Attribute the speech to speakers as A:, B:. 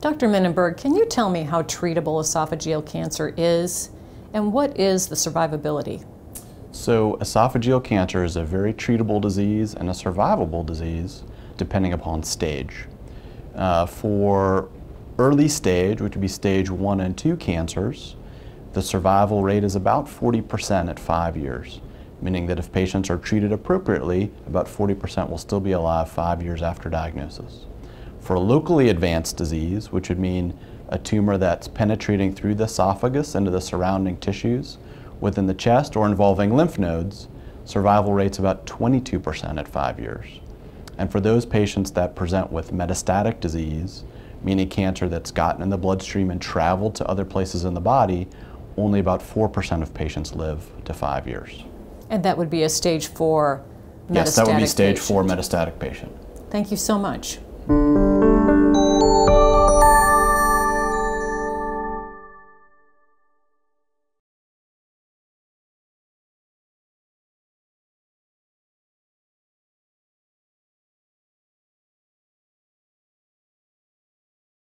A: Dr. Minnenberg, can you tell me how treatable esophageal cancer is and what is the survivability?
B: So, esophageal cancer is a very treatable disease and a survivable disease depending upon stage. Uh, for early stage, which would be stage one and two cancers, the survival rate is about 40% at five years, meaning that if patients are treated appropriately, about 40% will still be alive five years after diagnosis. For a locally advanced disease, which would mean a tumor that's penetrating through the esophagus into the surrounding tissues within the chest or involving lymph nodes, survival rate's about 22% at five years. And for those patients that present with metastatic disease, meaning cancer that's gotten in the bloodstream and traveled to other places in the body, only about 4% of patients live to five years.
A: And that would be a stage four metastatic
B: Yes, that would be stage
A: patient.
B: four metastatic patient.
A: Thank you so much.